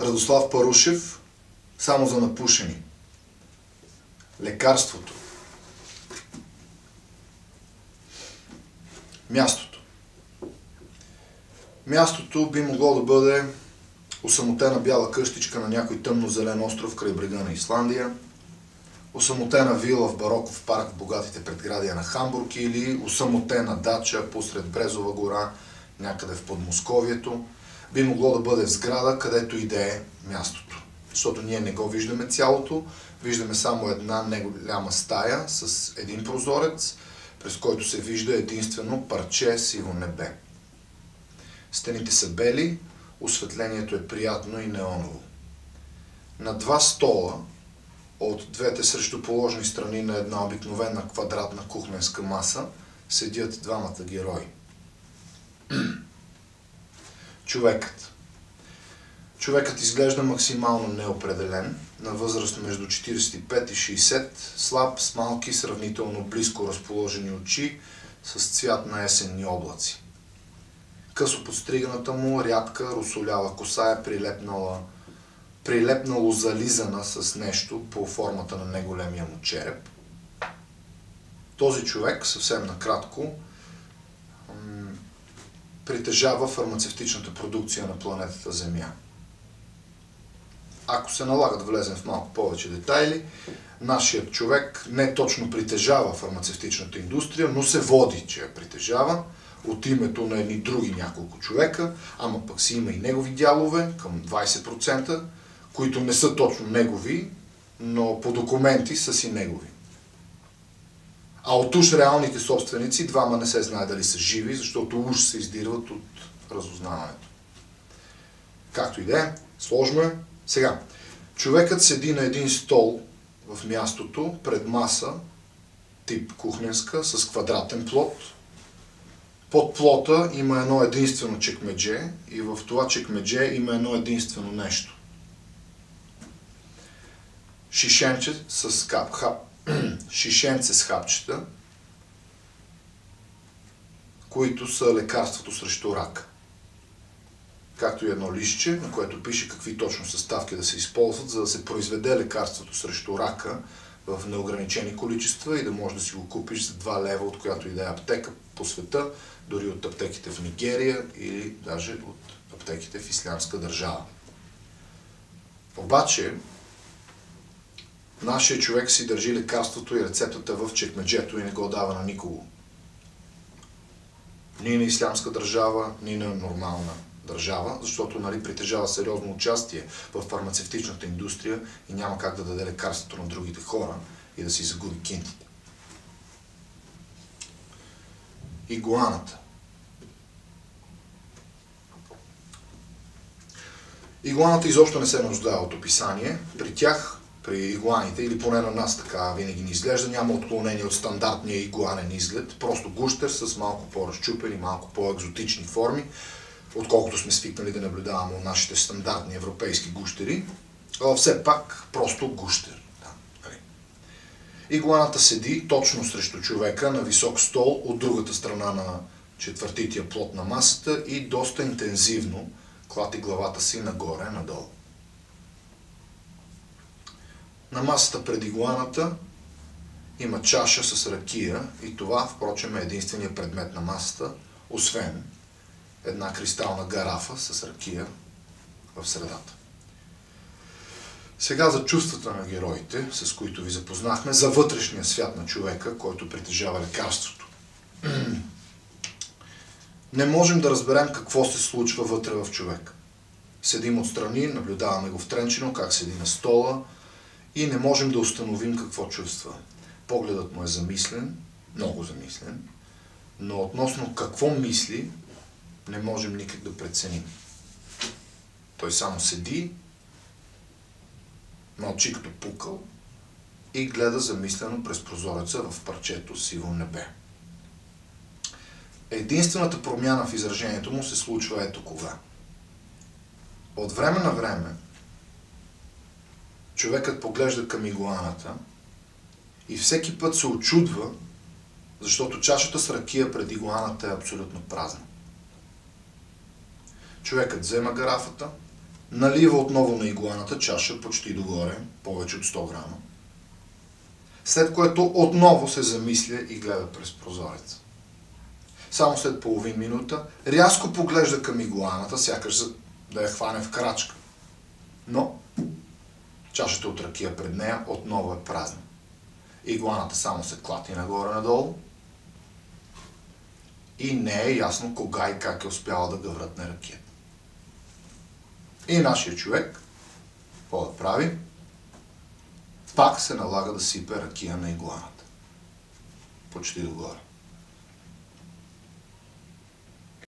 Радослав Парушев, само за напушени. Лекарството. Мястото. Мястото би могло да бъде осамотена бяла къщичка на някой тъмно-зелен остров край брега на Исландия, осамотена вила в бароков парк в богатите предградия на Хамбург или осамотена дача посред Брезова гора някъде в Подмосковието, би могло да бъде в сграда, където и да е мястото. Защото ние не го виждаме цялото, виждаме само една неголяма стая с един прозорец, през който се вижда единствено парче сиво небе. Стените са бели, осветлението е приятно и неоново. На два стола, от двете срещуположни страни на една обикновена квадратна кухненска маса, седят двамата герои. Човекът. Човекът изглежда максимално неопределен, на възраст между 45 и 60, слаб, с малки, сравнително близко разположени очи, с цвят на есенни облаци. Късо подстриганата му, рядка, русолява коса е прилепнала, прилепнало зализана с нещо по формата на неголемия му череп. Този човек, съвсем накратко, притежава фармацевтичната продукция на планетата Земя. Ако се налага да влезем в малко повече детайли, нашият човек не точно притежава фармацевтичната индустрия, но се води, че я притежава от името на едни други няколко човека, ама пък си има и негови дялове към 20%, които не са точно негови, но по документи са си негови. А от уж реалните собственици двама не се знае дали са живи, защото уж се издирват от разузнаването. Както и да е, сложно е. Сега, човекът седи на един стол в мястото, пред маса, тип кухненска, с квадратен плод. Под плота има едно единствено чекмедже и в това чекмедже има едно единствено нещо. Шишенче с кап, хап, шишенце с хапчета, които са лекарството срещу рак. Както и едно листче, на което пише какви точно съставки да се използват, за да се произведе лекарството срещу рака в неограничени количества и да можеш да си го купиш за 2 лева от която и да е аптека по света, дори от аптеките в Нигерия или даже от аптеките в Ислямска държава. Обаче, Нашия човек си държи лекарството и рецептата в чекмеджето и не го дава на никого. Ни на ислямска държава, ни на нормална държава, защото нали, притежава сериозно участие в фармацевтичната индустрия и няма как да даде лекарството на другите хора и да си загуби кинтите. Игуаната. Игуаната изобщо не се нуждае от описание. При тях при игуаните, или поне на нас така винаги ни изглежда, няма отклонение от стандартния игуанен изглед, просто гущер с малко по-разчупени, малко по-екзотични форми, отколкото сме свикнали да наблюдаваме от нашите стандартни европейски гущери, все пак просто гущер. Нали. Игуаната седи точно срещу човека на висок стол от другата страна на четвъртития плот на масата и доста интензивно клати главата си нагоре-надолу. На масата пред игуаната има чаша с ракия и това, впрочем, е единствения предмет на масата, освен една кристална гарафа с ракия в средата. Сега за чувствата на героите, с които ви запознахме, за вътрешния свят на човека, който притежава лекарството. Не можем да разберем какво се случва вътре в човек. Седим отстрани, наблюдаваме го в тренчено, как седи на стола, и не можем да установим какво чувства. Погледът му е замислен, много замислен, но относно какво мисли, не можем никак да преценим. Той само седи, мълчи като пукъл и гледа замислено през прозореца в парчето сиво небе. Единствената промяна в изражението му се случва ето кога. От време на време човекът поглежда към игуаната и всеки път се очудва, защото чашата с ракия пред игуаната е абсолютно празна. Човекът взема гарафата, налива отново на игуаната чаша почти догоре, повече от 100 грама. След което отново се замисля и гледа през прозореца. Само след половин минута рязко поглежда към игуаната, сякаш да я хване в крачка. Но чашата от ракия пред нея отново е празна. Игуаната само се клати нагоре-надолу и не е ясно кога и как е успяла да гъвратне ракията. И нашия човек, какво да прави? Пак се налага да сипе ракия на игуаната. Почти догоре.